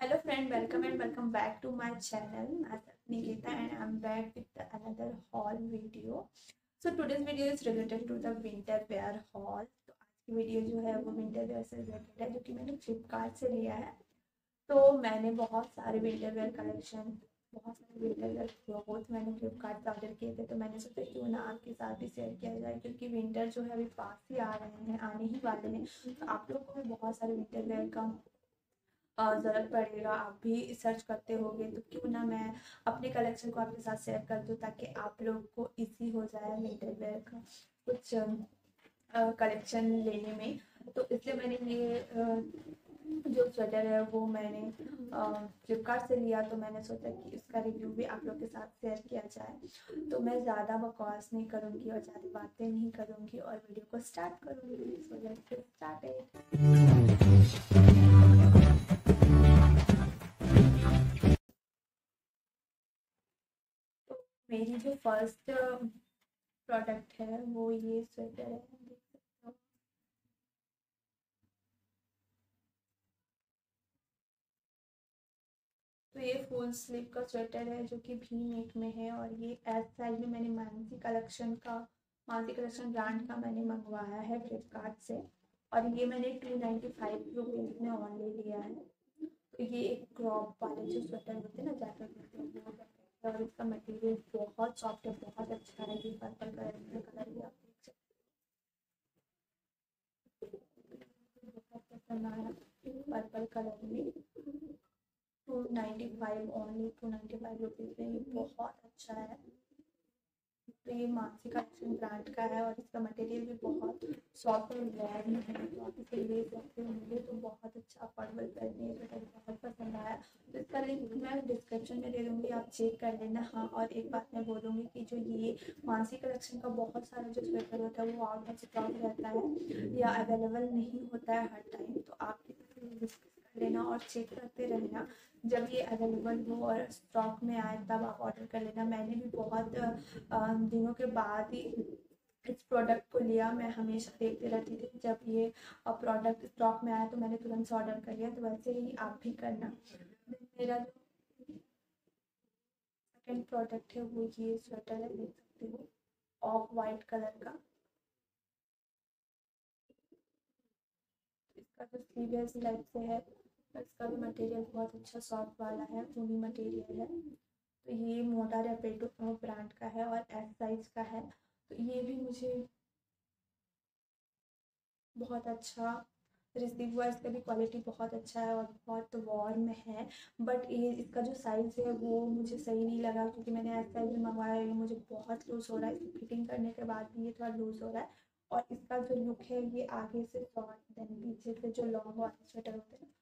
Hello friend, welcome and welcome back to my channel. Myself Nikita and I'm back with another haul video. So today's video is related to the winter wear haul. तो आज की video जो है वो winter wear से related है जो कि मैंने फ्लिपकार्ट से लिया है तो मैंने बहुत सारे विंटर वेयर कलेक्शन बहुत सारे विंटर वेयर क्लोथ मैंने फ्लिपकार्ट से ऑर्डर किए थे तो मैंने सोचा क्यों ना आपके साथ भी शेयर किया जाए क्योंकि विंटर जो है अभी पास ही आ रहे हैं आने ही वाले हैं तो आप लोग को भी बहुत सारे विंटर वेयर का ज़रूरत पड़ेगा, आप भी सर्च करते होंगे तो क्यों ना मैं अपने कलेक्शन को आपके साथ शेयर कर दूँ ताकि आप लोग को इजी हो जाए वेयर का कुछ कलेक्शन लेने में। तो इसलिए मैंने ये जो स्वेटर है वो मैंने फ्लिपकार्ट से लिया तो मैंने सोचा कि इसका रिव्यू भी आप लोग के साथ शेयर किया जाए। तो मैं ज़्यादा बकवास नहीं करूँगी और ज़्यादा बातें नहीं करूँगी और वीडियो को स्टार्ट करूँगी। स्टार्ट मेरी जो फ़र्स्ट प्रोडक्ट है, वो ये स्वेटर है तो ये फुल स्लीव का स्वेटर है, जो कि भी नेक में है, और ये एस साइज़ में मैंने मानसी कलेक्शन का मानसी कलेक्शन ब्रांड का मैंने मंगवाया है फ्लिपकार्ट से। और ये मैंने टू नाइन्टी फाइव रुपीज़ में ऑनलाइन लिया है। तो ये एक क्रॉप वाले जो स्वेटर होते हैं ना जैकेट होते हैं वो और इसका मटेरियल बहुत सॉफ्ट है, बहुत अच्छा है, ये पर्पल कलर में कलर भी आप देख सकते बहुत पसंद आया पर्पल कलर में two ninety five only two ninety five rupees में ये बहुत अच्छा है। तो ये मानसी कलेक्शन ब्रांड का है और इसका मटेरियल भी बहुत सॉफ्ट और वार्म है तो आप इसे ले सकते हो मुझे तो बहुत अच्छा अफोर्डेबल प्राइस में ये बहुत पसंद आया। तो इसका लिंक मैं डिस्क्रिप्शन में दे दूँगी, आप चेक कर लेना। हाँ और एक बात मैं बोलूँगी कि जो ये मानसी कलेक्शन का बहुत सारा जो स्वेटर होता है, वो आउट ऑफ़ स्टॉक रहता है या अवेलेबल नहीं होता है हर टाइम तो आप कर लेना और चेक करते रहना। जब ये अवेलेबल हो और स्टॉक में आए, तब आप ऑर्डर कर लेना। मैंने भी बहुत दिनों के बाद ही इस प्रोडक्ट को लिया। मैं हमेशा देखते रहती थी जब ये प्रोडक्ट स्टॉक में आया तो मैंने तुरंत से ऑर्डर कर लिया। तो वैसे ही आप भी करना। मेरा जो सेकेंड प्रोडक्ट है वो ये स्वेटर है, देख सकते हो। ऑफ़ वाइट कलर का। इसका जो स्लीव है से है। इसका भी मटेरियल बहुत अच्छा सॉफ्ट वाला है ऊनी मटेरियल है। तो ये मोटा रेपेटो ब्रांड का है और एस साइज़ का है। तो ये भी मुझे बहुत अच्छा रिसीव हुआ इसका भी क्वालिटी बहुत अच्छा है और बहुत वार्म है। बट ये इसका जो साइज़ है, वो मुझे सही नहीं लगा क्योंकि मैंने एस साइज़ में मंगवाया ये मुझे बहुत लूज़ हो रहा है। इसकी फिटिंग करने के बाद भी ये थोड़ा लूज़ हो रहा है। और इसका जो लुक है, ये आगे से शॉर्ट देन पीछे से जो लॉन्ग वाले स्वेटर होते हैं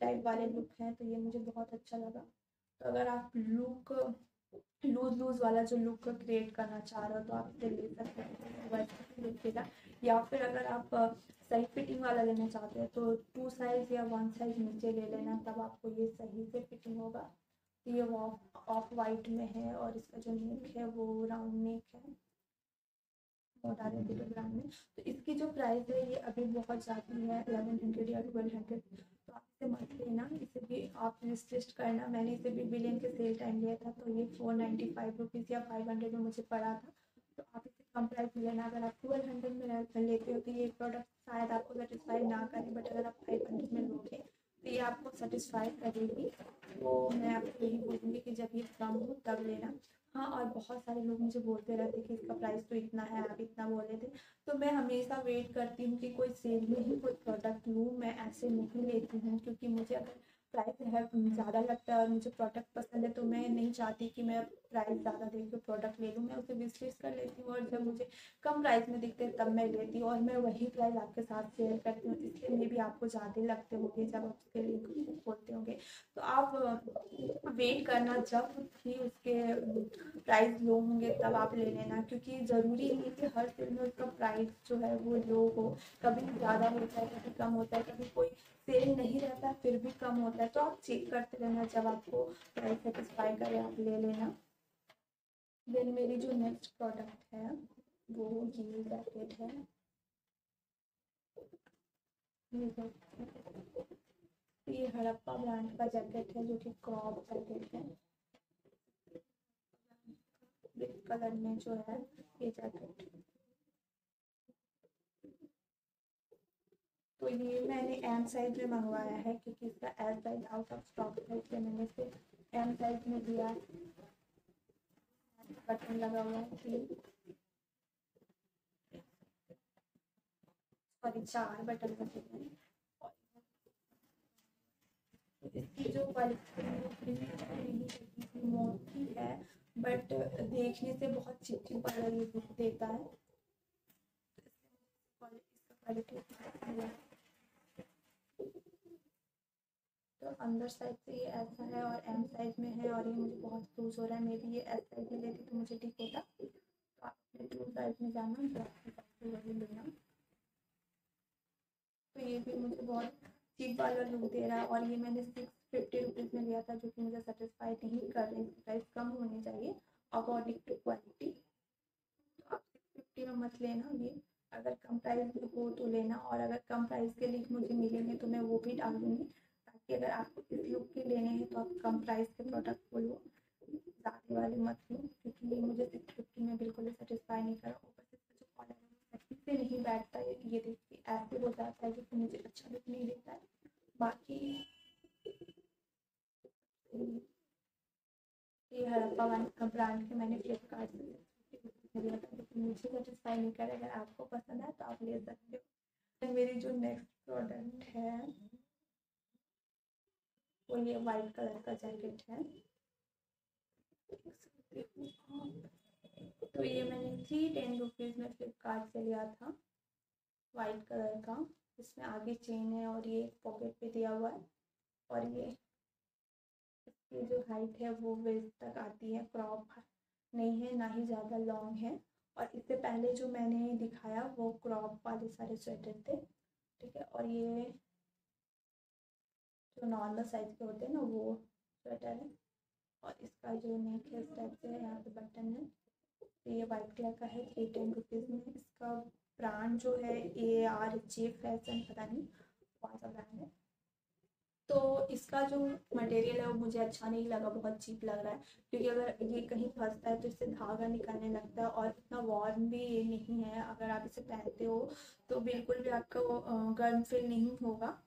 टाइप वाले लुक हैं तो ये मुझे बहुत अच्छा लगा। तो अगर आप लुक लूज लूज वाला जो लुक क्रिएट करना चाह रहे हो तो आप इसे ले सकते हैं वैसे दिखेगा या फिर अगर आप सही फिटिंग वाला लेना चाहते हैं तो टू साइज़ या वन साइज़ नीचे ले लेना तब आपको ये सही से फिटिंग होगा। तो ये ऑफ़ वाइट में है और इसका जो नेक है वो राउंड नेक है। मोटा ब्रांड में। तो इसकी जो प्राइस है ये अभी बहुत ज़्यादा है अलेवन हंड्रेड या ट्वेल्व हंड्रेड तो मत लेना इसे भी आप लिस्ट करना। मैंने इसे भी बिलियन के सेल टाइम लिया था तो ये फोर नाइन्टी फाइव रुपीज़ या फाइव हंड्रेड में मुझे पड़ा था। तो आप इसे कम प्राइस में लेना अगर आप ट्वेल्व हंड्रेड में लेते हो तो ये प्रोडक्ट शायद आपको सेटिस्फाई ना करें बट अगर आप फाइव हंड्रेड में लोगे तो ये आपको सेटिस्फाई करेगी। तो मैं आपको यही बोलूँगी कि जब ये कम हो तब लेना। हाँ और बहुत सारे लोग मुझे बोलते रहते कि इसका प्राइस तो इतना है, आप इतना बोल रहे थे। तो मैं हमेशा वेट करती हूँ कि कोई सेल में ही कोई प्रोडक्ट लूँ, मैं ऐसे नहीं लेती हूँ, क्योंकि मुझे अगर प्राइस है, ज़्यादा लगता है और मुझे प्रोडक्ट पसंद है तो मैं नहीं चाहती कि मैं प्राइस ज़्यादा दे के प्रोडक्ट ले लूँ, मैं उसे विश्लेष कर लेती हूँ और जब मुझे कम प्राइस में दिखते हैं, तब मैं लेती हूँ और मैं वही प्राइस आपके साथ शेयर करती हूँ, इसलिए मे भी आपको ज़्यादा लगते होंगे जब आप उसके लिंक खोलते होंगे। तो आप वेट करना, जब भी उसके प्राइस लो होंगे, तब आप ले लेना, क्योंकि ज़रूरी नहीं कि हर सेल में उसका प्राइस जो है वो लो हो। कभी ज़्यादा होता है, कभी कम होता है, कभी कोई सेल नहीं रहता, फिर भी कम होता है तो आप चेक करते रहना जब आपको प्राइस सेटिस्फाई करे, आप ले लेना। देन मेरी जो नेक्स्ट प्रोडक्ट है, वो ये जैकेट है। ये हड़प्पा ब्रांड का जैकेट है, जो कि क्रॉप जैकेट है। कलर में जो है, ये जैकेट तो ये मैंने एम साइज़ में मंगवाया है, क्योंकि इसका L size out of stock है, इसलिए मैंने इसे एम साइज़ में दिया। बटन लगा हुआ है सॉरी, चार बटन लगे हुए हैं। इसकी जो क्वालिटी मोटी है बट देखने से बहुत वाला लुक देता है। क्वालिटी तो अंदर साइड से ये ऐसा है और एम साइज़ में है और ये मुझे बहुत लूज हो रहा है। मे भी ये एस साइज़ में लेती तो मुझे ठीक होता। तो आप टू साइज़ में जाना वही लेना। तो ये भी मुझे बहुत चीप वाला लुक दे रहा है और ये मैंने सिक्स फिफ्टी रुपीज़ में लिया था जो कि मुझे सेटिस्फाई नहीं कर रही प्राइस कम होनी चाहिए अकॉर्डिंग टू क्वालिटी तो आप सिक्स फिफ्टी में मत लेना ये। अगर कम प्राइस हो तो लेना और अगर कम प्राइस के लिए मुझे मिलेंगे तो मैं वो भी डाल दूँगी। ताकि अगर आपको लुक के लेने हैं तो आप कम प्राइस के प्रोडक्ट को लो। ज़्यादा वाले मत लो, क्योंकि ये मुझे सिक्स फिफ्टी में बिल्कुल भी सेटिस्फाई नहीं करा ऊपर से जो कॉलर है वो से नहीं बैठता है ये देखिए, ऐसे हो जाता है जो मुझे अच्छा लुक नहीं देता है। बाकी ये हड़प्पा का ब्रांड के, मैंने फ्लिपकार्ट से मुझे सेटिस्फाई नहीं करे अगर आपको पसंद है तो आप ले सकते हो मेरी जो नेक्स्ट प्रोडक्ट है वो ये वाइट कलर का जैकेट है। तो ये मैंने थ्री टेन रुपीज़ में फ्लिपकार्ट से लिया था, वाइट कलर का। इसमें आगे चेन है और ये पॉकेट पे दिया हुआ है। और ये, इसकी जो हाइट है वो वेस्ट तक आती है, क्रॉप नहीं है, ना ही ज़्यादा लॉन्ग है। और इससे पहले जो मैंने दिखाया वो क्रॉप वाले सारे स्वेटर थे, ठीक है? और ये जो नॉर्मल साइज़ के होते हैं ना, वो स्वेटर है। और इसका जो नेक है इस टाइप से यहाँ पे बटन है। तो ये वाइट कलर का है थ्री टेन रुपीज़ में। इसका ब्रांड जो है ए आर जे फ़ैशन पता नहीं कौन सा ब्रांड है। तो इसका जो मटेरियल है, वो मुझे अच्छा नहीं लगा, बहुत चीप लग रहा है। क्योंकि अगर ये कहीं फंसता है तो इससे धागा निकलने लगता है और इतना वार्म भी ये नहीं है। अगर आप इसे पहनते हो तो बिल्कुल भी आपको गर्म फील नहीं होगा।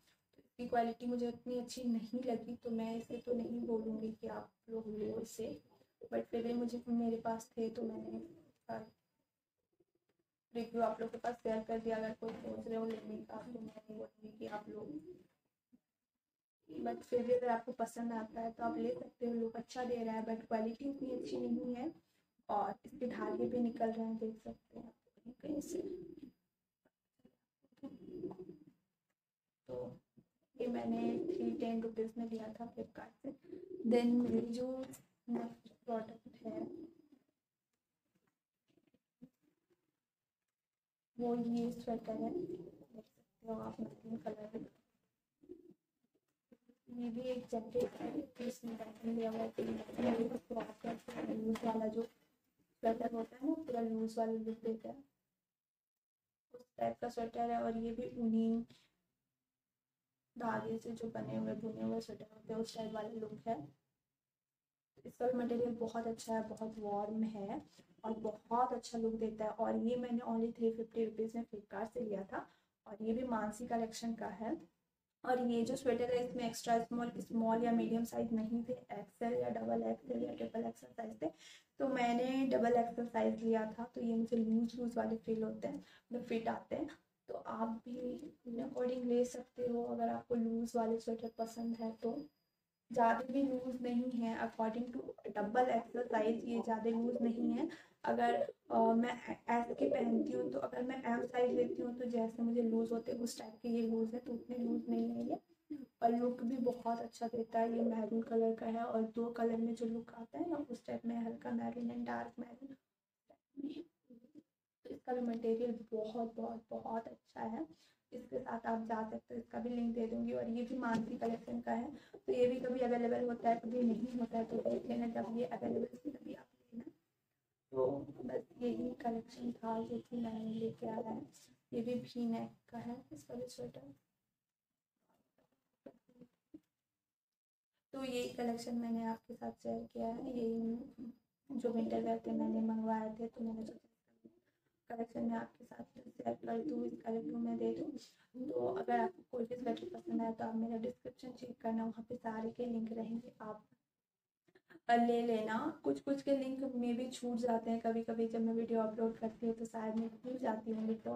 इसकी क्वालिटी मुझे उतनी अच्छी नहीं लगी तो मैं इसे तो नहीं बोलूँगी कि आप लोग लो इसे। बट फिर भी मुझे मेरे पास थे तो मैंने रिव्यू आप लोग के पास शेयर कर दिया, अगर कोई सोच रहे हो लेने का तो मैं नहीं बोलूँगी कि आप लोग बट फिर भी अगर आपको पसंद आता है तो आप ले सकते हो, लोग अच्छा दे रहा है बट क्वालिटी उतनी अच्छी नहीं है। और इसके धागे भी निकल रहे हैं, देख सकते हैं कहीं से। तो ये मैंने थ्री टेन रुपीज़ में लिया था फ्लिपकार्ट से। देन मेरी जो नेक्स्ट प्रोडक्ट है, वो ये स्वेटर है। देख सकते हो आप मैरून कलर ये भी एक जैकेट है लिया हुआ है लूज वाला जो स्वेटर होता है ना, पूरा लूज वाला लुक देता है। उस टाइप का स्वेटर है और ये भी ऊनी धागे से जो बने हुए बुने हुए स्वेटर होते हैं उस टाइप वाला लुक है। इसका भी मटेरियल बहुत अच्छा है, बहुत वार्म है और बहुत अच्छा लुक देता है। और ये मैंने ओनली थ्री फिफ्टी रुपीज़ में फ्लिपकार्ट से लिया था और ये भी मानसी कलेक्शन का है। और ये जो स्वेटर है, इसमें एक्स्ट्रा स्मॉल स्मॉल या मीडियम साइज़ नहीं थे एक्सेल या डबल एक्सेल या ट्रिपल एक्सेल साइज़ थे। तो मैंने डबल एक्सेल साइज़ लिया था तो ये मुझे लूज लूज वाले फील होते हैं मतलब फिट आते हैं। तो आप भी अपने अकॉर्डिंग ले सकते हो अगर आपको लूज वाले स्वेटर पसंद है तो। ज़्यादा भी लूज़ नहीं है according to double XL size ये ज़्यादा लूज़ नहीं है। अगर आ, मैं एस के पहनती हूँ तो अगर मैं एम साइज़ लेती हूँ तो जैसे मुझे लूज़ होते हैं उस टाइप के ये लूज़ है तो उतने लूज़ नहीं है ये। और लुक भी बहुत अच्छा देता है ये मैरून कलर का है और दो कलर में जो लुक आता है ना उस टाइप में हल्का मैरून एंड डार्क मैरून तो इसका भी मटेरियल बहुत बहुत बहुत अच्छा है। इसके साथ आप जा सकते हो, इसका भी लिंक दे दूँगी और ये भी मानसी कलेक्शन का है। तो ये भी कभी अवेलेबल होता है, कभी नहीं होता है तो देख लेना जब ये अवेलेबल तभी आप लेना। तो बस यही कलेक्शन था जो कि मैंने लेके आया है। ये भी भी नेक का है, इसका भी स्वेटर यही कलेक्शन मैंने आपके साथ शेयर किया है। यही जो विंटर वेयर थे मैंने मंगवाए थे तो मैंने कलेक्शन में आपके साथ शेयर कर दूँ इसका रिव्यू मैं दे दूँ। तो अगर आपको कोई भी स्वेटर पसंद आए तो आप मेरा डिस्क्रिप्शन चेक करना, वहाँ पे सारे के लिंक रहेंगे। आप ले लेना। कुछ कुछ के लिंक में भी छूट जाते हैं। कभी कभी जब मैं वीडियो अपलोड करती हूँ तो शायद मैं भूल जाती हूँ तो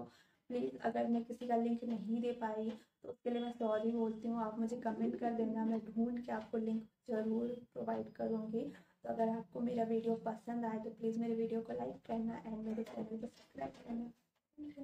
प्लीज़ अगर मैं किसी का लिंक नहीं दे पाई तो उसके लिए मैं सॉरी बोलती हूँ। आप मुझे कमेंट कर देना। मैं ढूंढ के आपको लिंक ज़रूर प्रोवाइड करूँगी। तो अगर आपको मेरा वीडियो पसंद आए तो प्लीज़ मेरे वीडियो को लाइक करना एंड मेरे चैनल को सब्सक्राइब करना।